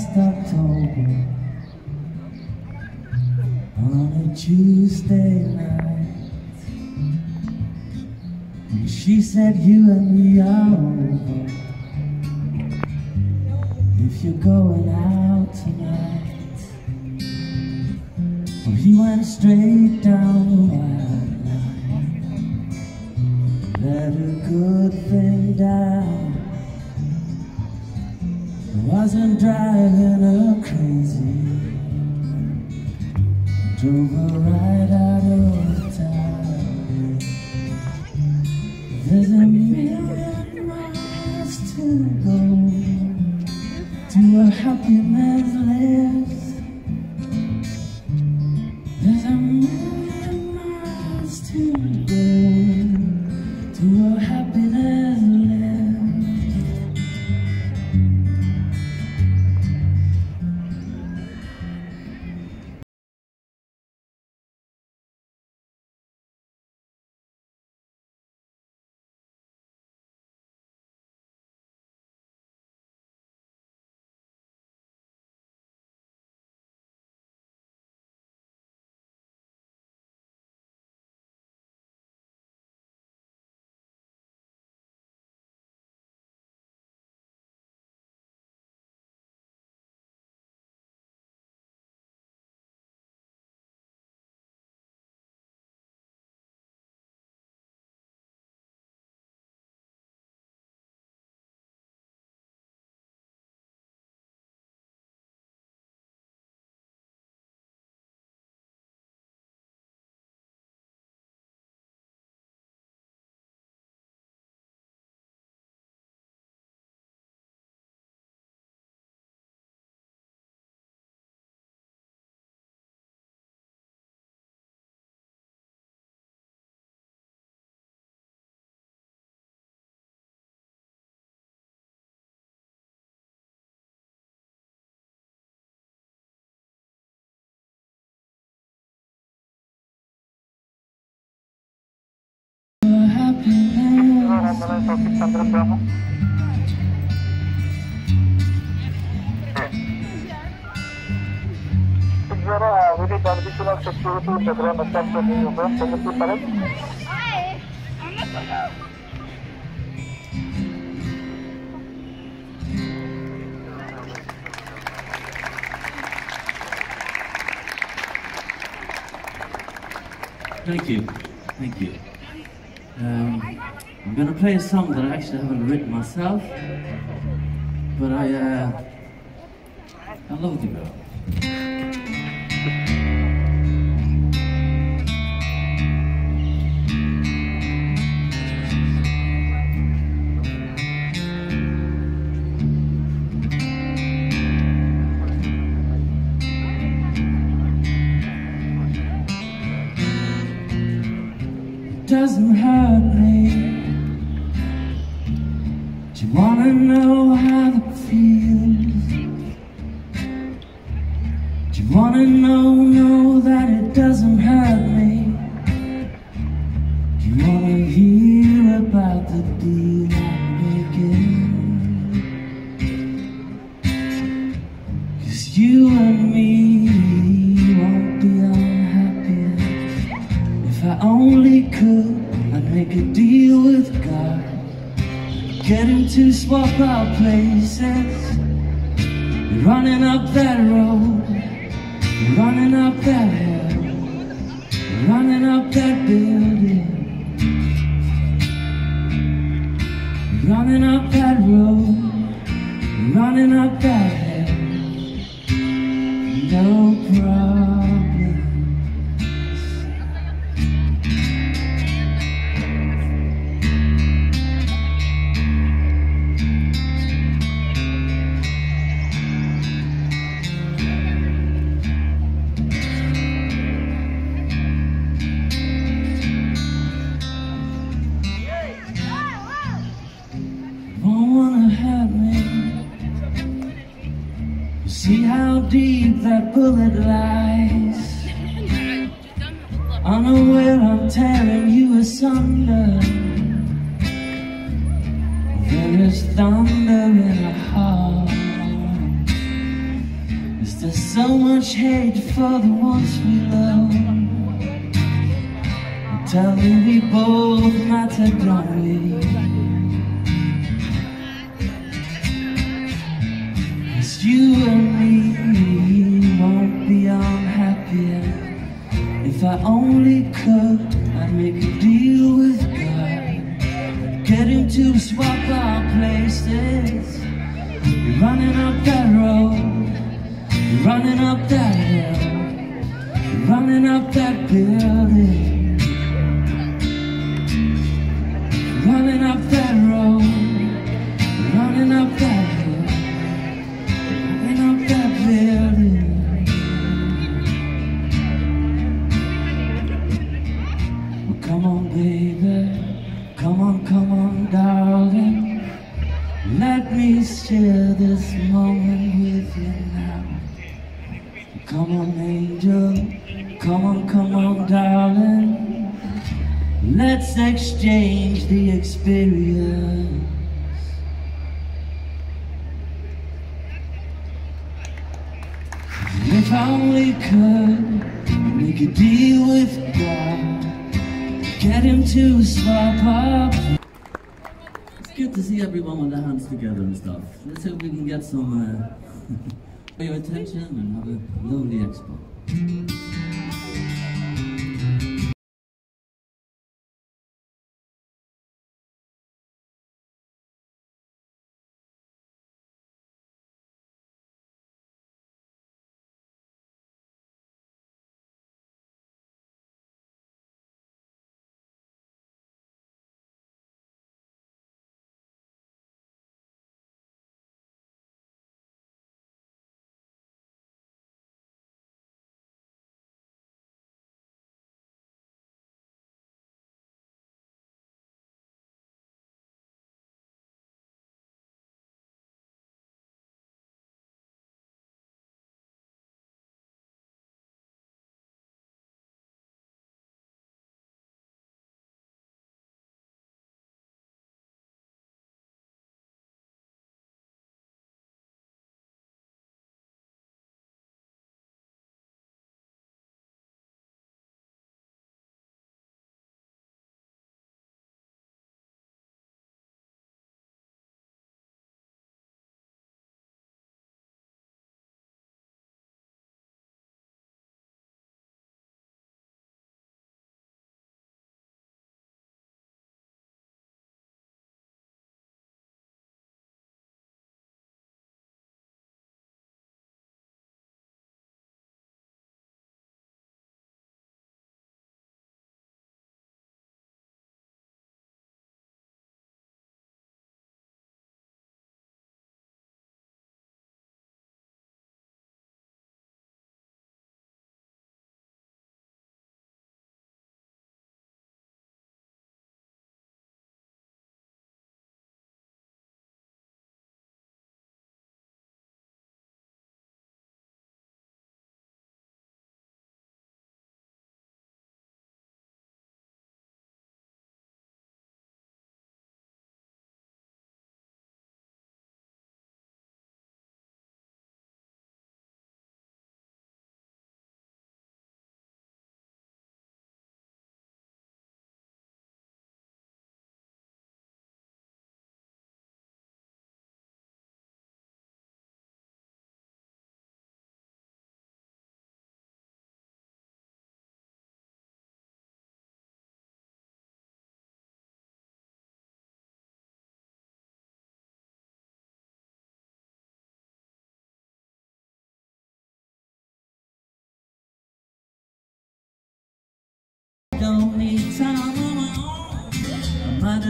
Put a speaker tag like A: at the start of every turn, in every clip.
A: last October on a Tuesday night. And she said, You and me are over if you're going out tonight. Well, he went straight down the line, let a good thing down. Wasn't driving her crazy, drove her right out of town. There's a million miles to go to a happy man's lives. Thank you. Thank you. Um, I'm to play a song that I actually haven't written myself, but I, uh, I love the girl. Doesn't hurt me. Wanna know how it feels? Do you wanna know swap our places. Running up that road. Deep that bullet lies. Unaware I'm tearing you asunder. There is thunder in a heart. There's so much hate for the ones we love. Tell me we both matter, don't we? You and If I only could, I'd make a deal with God. Get him to swap our places. You're running up that road. You're running up that hill, You're running up that building, angel. Come on, come on, darling. Let's exchange the experience. If I only could make a deal with God, get him to swap up.
B: It's good to see everyone with their hands together and stuff. Let's hope we can get some uh, your attention and have a lovely expo.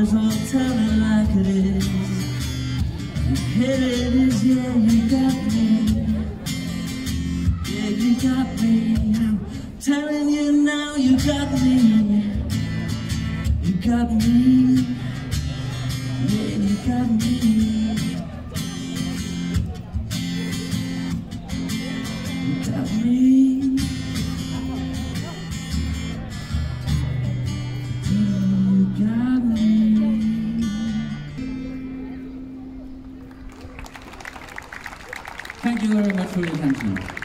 A: Might well tell it like it is. You hit it is, yeah, you got me. Yeah, you got me. I'm telling you now, you got me. You got me. Yeah, you got me. You got me.
B: Thank you very much for your attention.